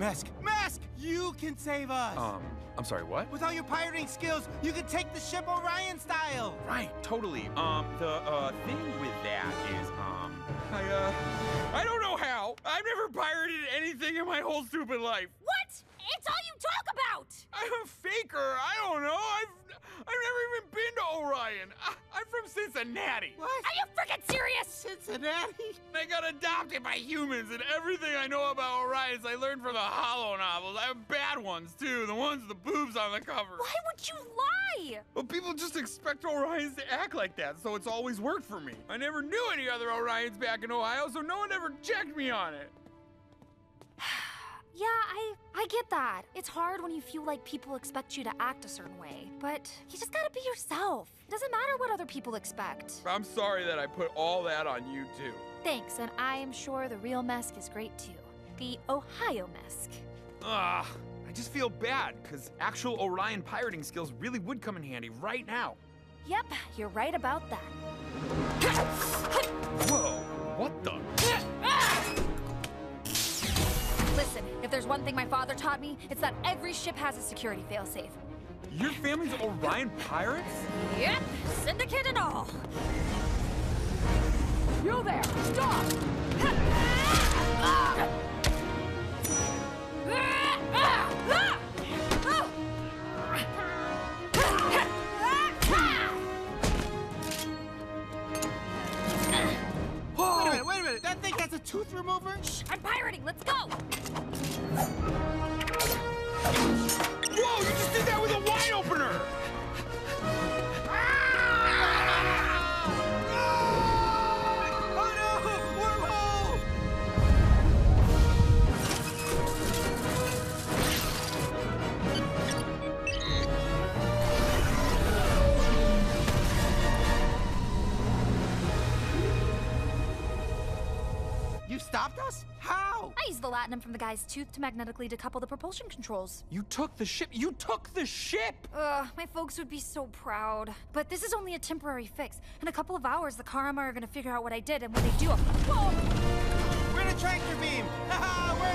Mesk, Mask! you can save us. Um, I'm sorry, what? With all your pirating skills, you can take the ship Orion style. Right, totally. Um, the, uh, thing with that is, um, I, uh, I don't know how. I've never pirated anything in my whole stupid life. What? It's all you talk about! I'm a faker. I don't know. I've, I've never even been to Orion. I, I'm from Cincinnati. What? Are you freaking serious? Cincinnati? I got adopted by humans, and everything I know about Orions I learned from the holonovels. I have bad ones, too. The ones with the boobs on the cover. Why would you lie? Well, people just expect Orions to act like that, so it's always worked for me. I never knew any other Orions back in Ohio, so no one ever checked me on it. Yeah, I I get that. It's hard when you feel like people expect you to act a certain way, but you just gotta be yourself. Doesn't matter what other people expect. I'm sorry that I put all that on you, too. Thanks, and I am sure the real Mesk is great too. The Ohio Mesk. Ugh, I just feel bad, because actual Orion pirating skills really would come in handy right now. Yep, you're right about that. Whoa, what the? If there's one thing my father taught me, it's that every ship has a security failsafe. Your family's Orion pirates? Yep, syndicate and all. You there! Stop! Wait a minute, wait a minute. That thing has a tooth remover? I'm pirating, let's go! Stopped us? How? I used the latinum from the guy's tooth to magnetically decouple the propulsion controls. You took the ship. You took the ship! Ugh, my folks would be so proud. But this is only a temporary fix. In a couple of hours, the Karemma are gonna figure out what I did, and when they do, whoa! We're in a tractor beam! Haha, we're safe!